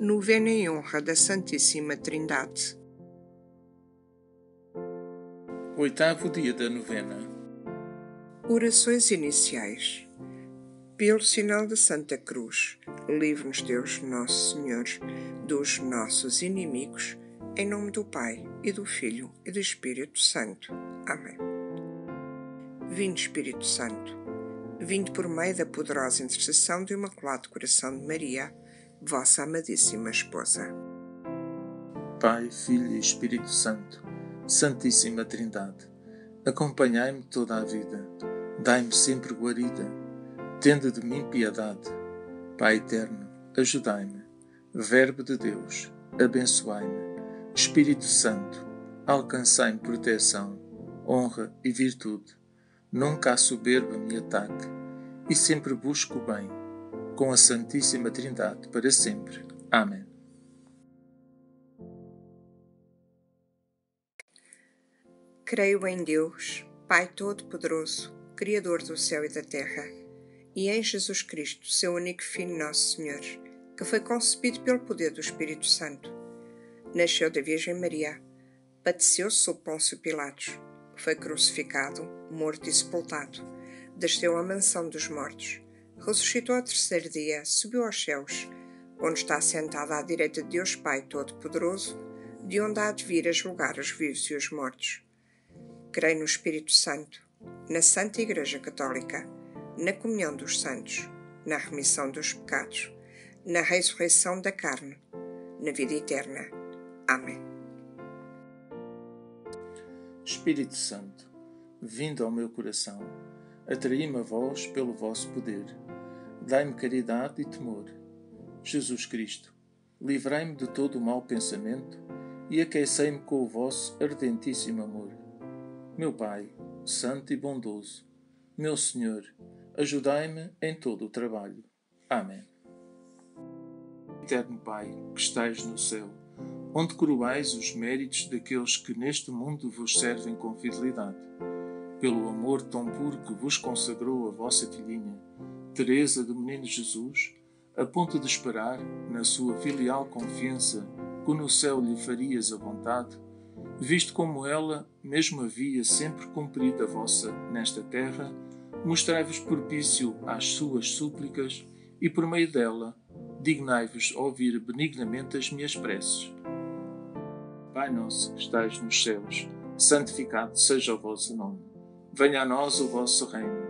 Novena em honra da Santíssima Trindade. Oitavo dia da novena. Orações iniciais. Pelo sinal da Santa Cruz, livre-nos Deus Nosso Senhor dos nossos inimigos, em nome do Pai e do Filho e do Espírito Santo. Amém. Vinde, Espírito Santo, vinde por meio da poderosa intercessão do Imaculado Coração de Maria, vossa amadíssima esposa. Pai, Filho e Espírito Santo, Santíssima Trindade, acompanhai-me toda a vida, dai-me sempre guarida, tende de mim piedade. Pai eterno, ajudai-me. Verbo de Deus, abençoai-me. Espírito Santo, alcançai-me proteção, honra e virtude. Nunca a soberba me ataque, e sempre busco o bem, com a Santíssima Trindade para sempre. Amém. Creio em Deus, Pai Todo-Poderoso, Criador do céu e da terra, e em Jesus Cristo, seu único Filho, nosso Senhor, que foi concebido pelo poder do Espírito Santo. Nasceu da Virgem Maria, padeceu sob Pôncio Pilatos, foi crucificado, morto e sepultado, desceu à mansão dos mortos, ressuscitou ao terceiro dia, subiu aos céus, onde está sentado à direita de Deus Pai Todo-Poderoso, de onde há de vir a julgar os vivos e os mortos. Creio no Espírito Santo, na Santa Igreja Católica, na comunhão dos santos, na remissão dos pecados, na ressurreição da carne, na vida eterna. Amém. Espírito Santo, vindo ao meu coração, atraí-me a vós pelo vosso poder. Dai-me caridade e temor. Jesus Cristo, livrai-me de todo o mau pensamento e aquecei-me com o vosso ardentíssimo amor. Meu Pai, santo e bondoso, meu Senhor, ajudai-me em todo o trabalho. Amém. Eterno Pai, que estais no céu, onde coroais os méritos daqueles que neste mundo vos servem com fidelidade, pelo amor tão puro que vos consagrou a vossa filhinha, Teresa do Menino Jesus, a ponto de esperar, na sua filial confiança, que no céu lhe farias a vontade, visto como ela mesmo havia sempre cumprido a vossa nesta terra, mostrai-vos propício às suas súplicas e por meio dela dignai-vos ouvir benignamente as minhas preces. Pai nosso que estais nos céus, santificado seja o vosso nome. Venha a nós o vosso reino,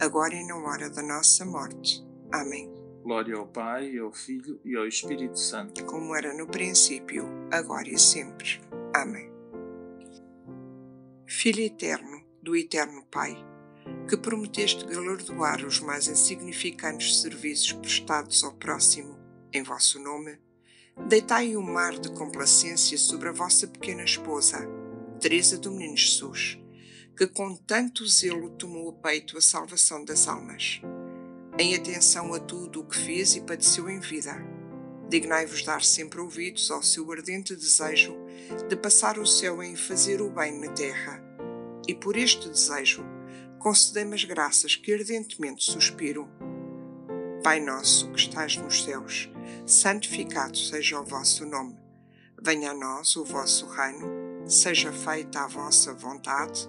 agora e na hora da nossa morte. Amém. Glória ao Pai, ao Filho e ao Espírito Santo. Como era no princípio, agora e sempre. Amém. Filho eterno do Eterno Pai, que prometeste galardoar os mais insignificantes serviços prestados ao próximo, em vosso nome, deitai um mar de complacência sobre a vossa pequena esposa, Teresa do Menino Jesus, que com tanto zelo tomou a peito a salvação das almas. Em atenção a tudo o que fez e padeceu em vida, dignai-vos dar sempre ouvidos ao seu ardente desejo de passar o céu em fazer o bem na terra. E por este desejo, concedei-me as graças que ardentemente suspiro. Pai nosso que estás nos céus, santificado seja o vosso nome. Venha a nós o vosso reino, seja feita a vossa vontade,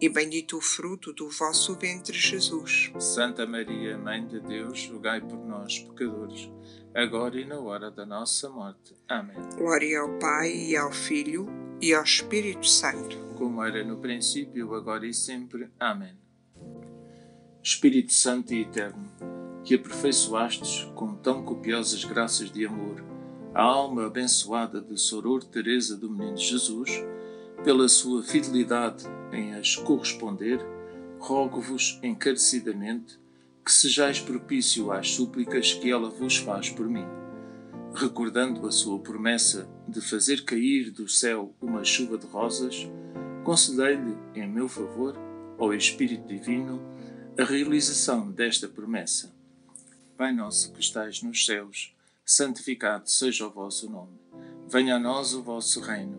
e bendito o fruto do vosso ventre, Jesus. Santa Maria, Mãe de Deus, rogai por nós, pecadores, agora e na hora da nossa morte. Amém. Glória ao Pai, e ao Filho, e ao Espírito Santo. Como era no princípio, agora e sempre. Amém. Espírito Santo e Eterno, que aperfeiçoastes com tão copiosas graças de amor a alma abençoada de Soror Teresa do Menino Jesus, pela sua fidelidade em as corresponder, rogo-vos encarecidamente que sejais propício às súplicas que ela vos faz por mim. Recordando a sua promessa de fazer cair do céu uma chuva de rosas, concedei-lhe em meu favor, ao Espírito Divino, a realização desta promessa. Pai nosso que estais nos céus, santificado seja o vosso nome. Venha a nós o vosso reino,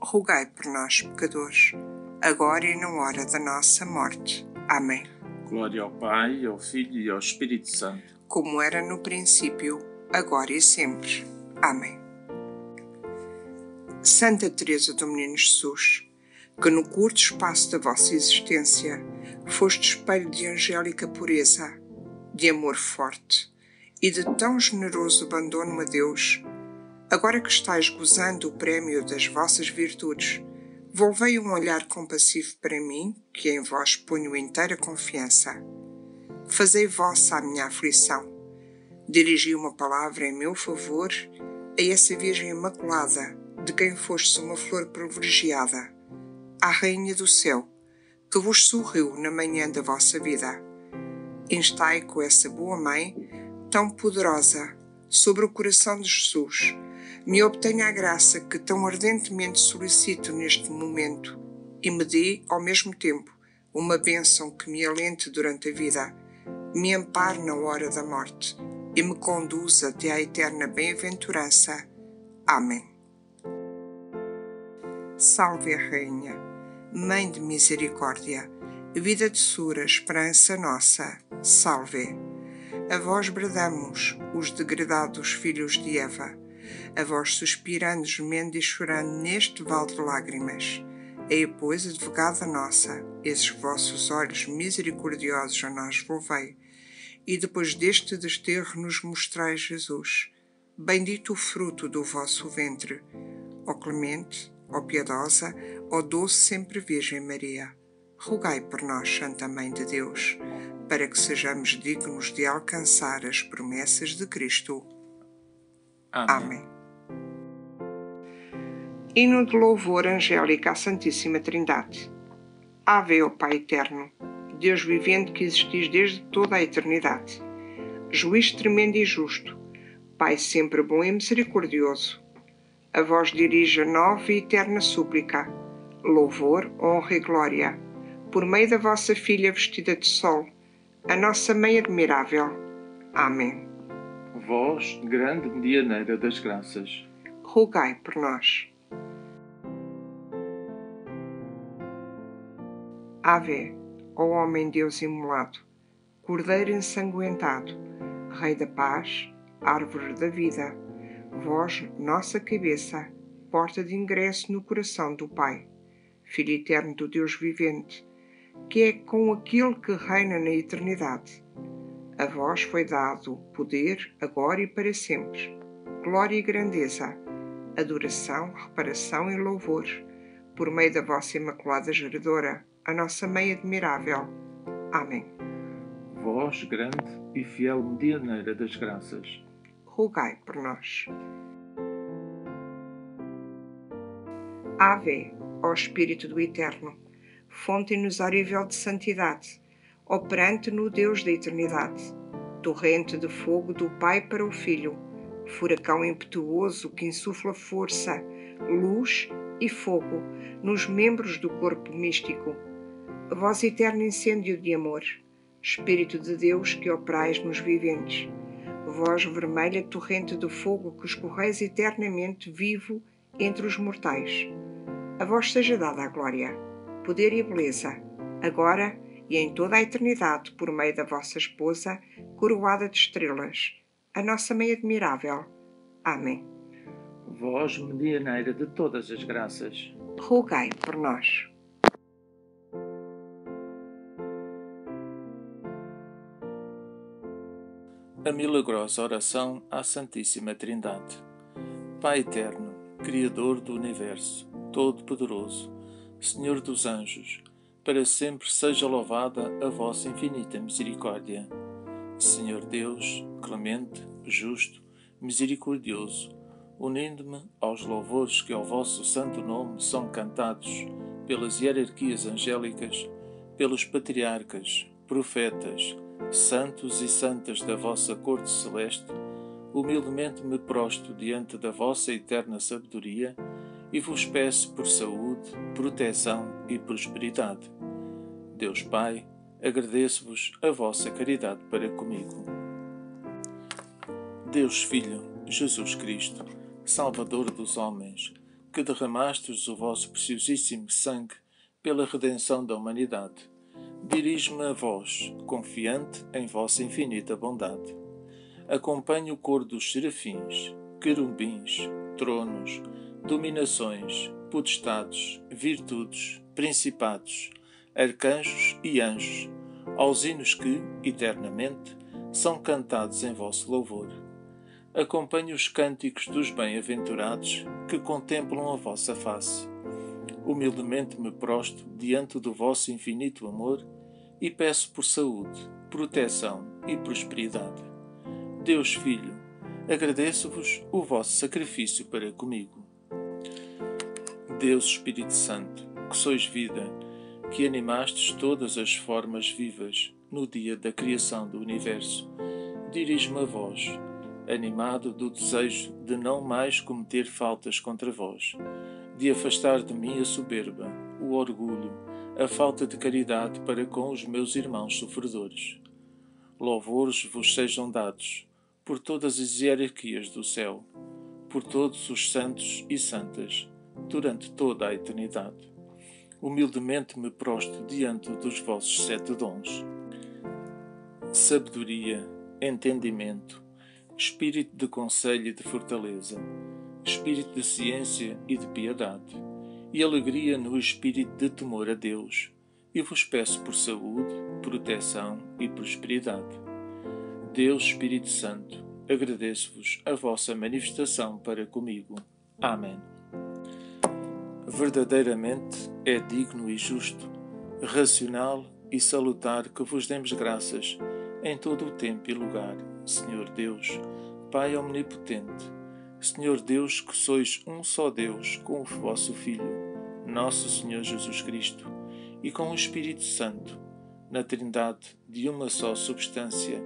rogai por nós, pecadores, agora e na hora da nossa morte. Amém. Glória ao Pai, ao Filho e ao Espírito Santo como era no princípio, agora e sempre. Amém. Santa Teresa do Menino Jesus, que no curto espaço da vossa existência foste espelho de angélica pureza, de amor forte e de tão generoso abandono a Deus, agora que estáis gozando o prémio das vossas virtudes, volvei um olhar compassivo para mim, que em vós ponho inteira confiança fazei vossa a minha aflição. Dirigi uma palavra em meu favor a essa Virgem Imaculada, de quem foste uma flor privilegiada, à Rainha do Céu, que vos sorriu na manhã da vossa vida. Instai com essa boa mãe, tão poderosa, sobre o coração de Jesus, me obtenha a graça que tão ardentemente solicito neste momento e me dê, ao mesmo tempo, uma bênção que me alente durante a vida me ampare na hora da morte e me conduza até à eterna bem-aventurança. Amém. Salve a Rainha, Mãe de Misericórdia, vida de sura, esperança nossa, salve. A vós bradamos, os degradados filhos de Eva, a vós suspirando, gemendo e chorando neste vale de lágrimas. Ei, pois, advogada nossa, esses vossos olhos misericordiosos a nós volvei, e depois deste desterro nos mostrai Jesus. Bendito o fruto do vosso ventre, ó clemente, ó piedosa, ó doce sempre Virgem Maria. Rogai por nós, Santa Mãe de Deus, para que sejamos dignos de alcançar as promessas de Cristo. Amém. Amém. Hino de louvor angélica à Santíssima Trindade. Ave, ó Pai eterno, Deus vivente que existis desde toda a eternidade. Juiz tremendo e justo, Pai sempre bom e misericordioso. A vós dirige a nova e eterna súplica, louvor, honra e glória, por meio da vossa Filha vestida de sol, a nossa Mãe admirável. Amém. Vós, grande medianeira das graças, rogai por nós. Ave, ó homem Deus imolado, Cordeiro ensanguentado, Rei da paz, Árvore da vida, vós, nossa cabeça, porta de ingresso no coração do Pai, Filho eterno do Deus vivente, que é com aquele que reina na eternidade. A vós foi dado poder, agora e para sempre, glória e grandeza, adoração, reparação e louvor, por meio da vossa imaculada geradora a nossa Mãe admirável. Amém. Vós, grande e fiel medianeira das graças, rogai por nós. Ave, ó Espírito do Eterno, fonte inexaurível de santidade, operante no Deus da eternidade, torrente de fogo do Pai para o Filho, furacão impetuoso que insufla força, luz e fogo nos membros do corpo místico vós eterno incêndio de amor, Espírito de Deus que operais nos viventes, vós vermelha torrente de fogo que escorreis eternamente vivo entre os mortais. A vós seja dada a glória, poder e beleza, agora e em toda a eternidade, por meio da vossa esposa, coroada de estrelas, a nossa mãe admirável. Amém. Vós, medianeira de todas as graças, rogai por nós. A milagrosa oração à Santíssima Trindade. Pai eterno, Criador do universo, Todo-Poderoso, Senhor dos anjos, para sempre seja louvada a vossa infinita misericórdia. Senhor Deus, clemente, justo, misericordioso, unindo-me aos louvores que ao vosso santo nome são cantados pelas hierarquias angélicas, pelos patriarcas, profetas, santos e santas da vossa corte celeste, humildemente me prosto diante da vossa eterna sabedoria e vos peço por saúde, proteção e prosperidade. Deus Pai, agradeço-vos a vossa caridade para comigo. Deus Filho, Jesus Cristo, Salvador dos homens, que derramastes o vosso preciosíssimo sangue pela redenção da humanidade, dirijo-me a vós, confiante em vossa infinita bondade. Acompanho o coro dos serafins, querubins, tronos, dominações, potestades, virtudes, principados, arcanjos e anjos, aos hinos que, eternamente, são cantados em vosso louvor. Acompanhe os cânticos dos bem-aventurados que contemplam a vossa face. Humildemente me prosto diante do vosso infinito amor e peço por saúde, proteção e prosperidade. Deus Filho, agradeço-vos o vosso sacrifício para comigo. Deus Espírito Santo, que sois vida, que animastes todas as formas vivas no dia da criação do universo, dirijo-me a vós, animado do desejo de não mais cometer faltas contra vós, de afastar de mim a soberba, o orgulho, a falta de caridade para com os meus irmãos sofredores. Louvores vos sejam dados por todas as hierarquias do céu, por todos os santos e santas durante toda a eternidade. Humildemente me prosto diante dos vossos sete dons. Sabedoria, entendimento, espírito de conselho e de fortaleza, espírito de ciência e de piedade, e alegria no espírito de temor a Deus, e vos peço por saúde, proteção e prosperidade. Deus Espírito Santo, agradeço-vos a vossa manifestação para comigo. Amém. Verdadeiramente é digno e justo, racional e salutar que vos demos graças em todo o tempo e lugar, Senhor Deus, Pai omnipotente, Senhor Deus que sois um só Deus com o vosso Filho, nosso Senhor Jesus Cristo, e com o Espírito Santo, na Trindade de uma só substância,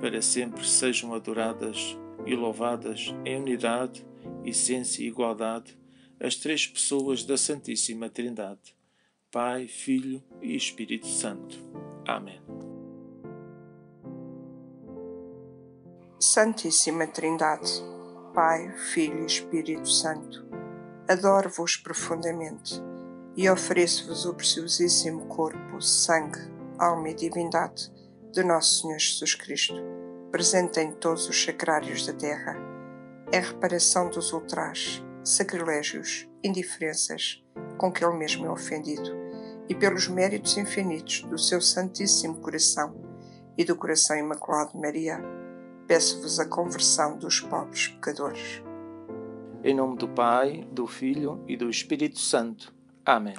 para sempre sejam adoradas e louvadas em unidade, essência e igualdade as três pessoas da Santíssima Trindade, Pai, Filho e Espírito Santo. Amém. Santíssima Trindade, Pai, Filho e Espírito Santo, adoro-vos profundamente e ofereço-vos o preciosíssimo corpo, sangue, alma e divindade de Nosso Senhor Jesus Cristo, presente em todos os sacrários da terra, em reparação dos ultrajes sacrilégios, indiferenças com que ele mesmo é ofendido, e pelos méritos infinitos do seu Santíssimo Coração e do Coração Imaculado de Maria, peço-vos a conversão dos pobres pecadores. Em nome do Pai, do Filho e do Espírito Santo. Amém.